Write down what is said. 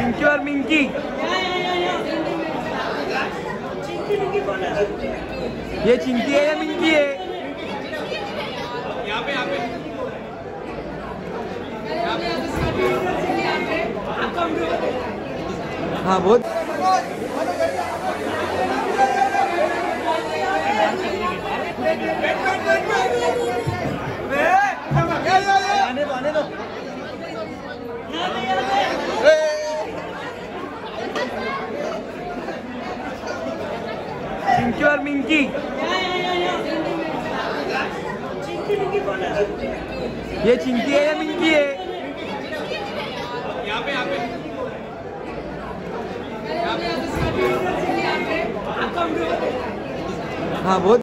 चिंकी और मिंकी। ये चिंकी है या मिंकी है? हाँ बहुत। आने दो आने दो चिंकी और मिंकी। ये चिंकी है या मिंकी है? हाँ बहुत